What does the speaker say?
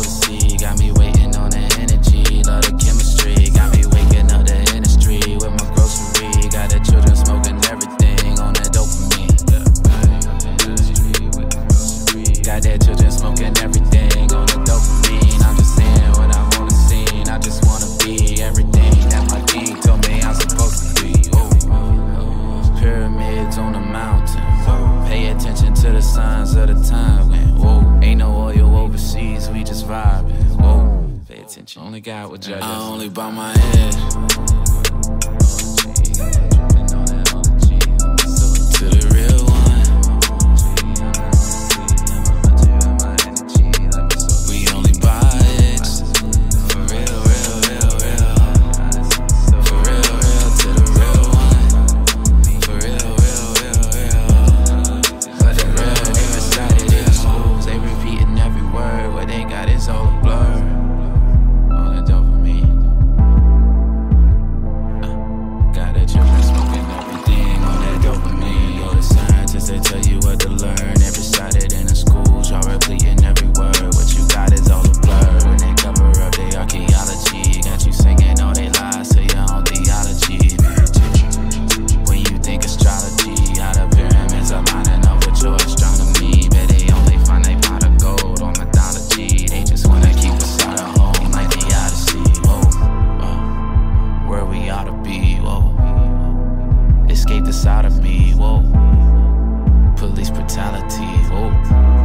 Got me waiting on the energy, love the chemistry, got me waking up the industry with my grocery, got the children smoking everything on that dopamine. Got the children smoking everything on the dopamine. I'm just saying what I wanna see. scene, I just wanna be everything that my king told me I'm supposed to be. Pyramids on the mountain, pay attention to the signs of the time. Only guy will judge. I only buy my head. this out of me. Whoa. Police brutality. Whoa.